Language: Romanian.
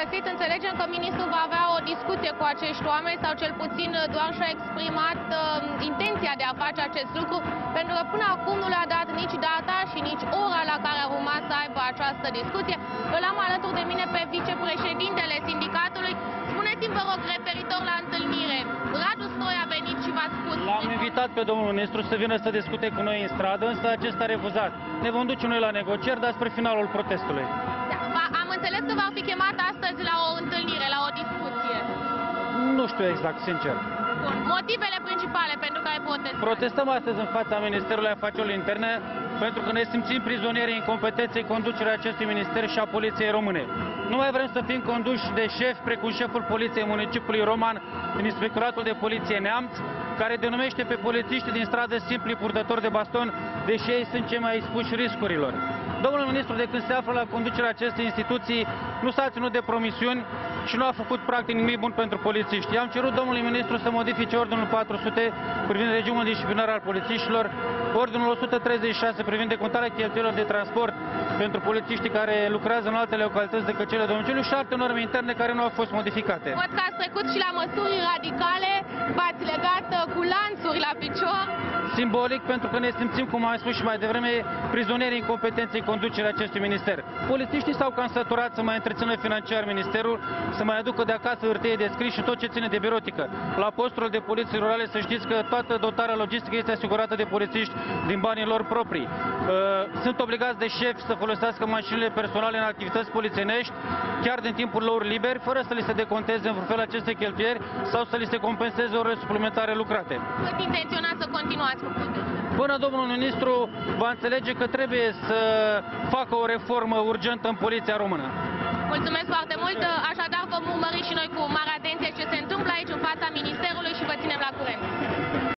găsit. Înțelegem că ministrul va avea o discuție cu acești oameni sau cel puțin doar și-a exprimat uh, intenția de a face acest lucru, pentru că până acum nu le-a dat nici data și nici ora la care a urmat să aibă această discuție. Îl am alături de mine pe vicepreședintele sindicatului. Spuneți-mi, vă rog, referitor la întâlnire. Radu Stoi a venit și v-a spus... L-am invitat pe domnul ministru să vină să discute cu noi în stradă, însă acesta a refuzat. Ne vom duce noi la negocieri, dar spre finalul protestului. Da, va- am înțeles că v-au fi chemat astăzi la o întâlnire, la o discuție. Nu știu exact, sincer. Bun. Motivele principale pentru care protestați? Protestăm astăzi în fața Ministerului Afacerilor Interne pentru că ne simțim prizonieri incompetenței conducerea acestui minister și a Poliției Române. Nu mai vrem să fim conduși de șef precum șeful Poliției Municipiului Roman din Inspectoratul de Poliție Neamț, care denumește pe polițiștii din stradă simpli purtători de baston, deși ei sunt cei mai expuși riscurilor. Domnul ministru, de când se află la conducerea acestei instituții, nu s-a ținut de promisiuni și nu a făcut practic nimic bun pentru polițiști. I-am cerut domnului ministru să modifice ordinul 400 privind regimul disciplinar al polițiștilor, ordinul 136 privind decontarea cheltuielor de transport pentru polițiștii care lucrează în alte localități decât cele de domiciliu și alte norme interne care nu au fost modificate. Văd că ați trecut și la măsuri radicale, Simbolic pentru că ne simțim, cum am spus și mai devreme, prizonieri incompetenței conducerea acestui minister. Polițiștii s-au cam săturat să mai întrețină financiar ministerul, să mai aducă de acasă hârtie de scris și tot ce ține de birotică. La posturile de poliție rurale să știți că toată dotarea logistică este asigurată de polițiști din banii lor proprii. Uh, Sunt obligați de șef să folosească mașinile personale în activități polițienești, chiar din timpul lor liberi, fără să li se deconteze în vreun fel aceste cheltuieri sau să li se compenseze ore suplimentare lucrate. Cât intenționați să continuați cu protestul? Până domnul ministru va înțelege că trebuie să facă o reformă urgentă în poliția română. Mulțumesc foarte mult, așadar vom urmări și noi cu mare atenție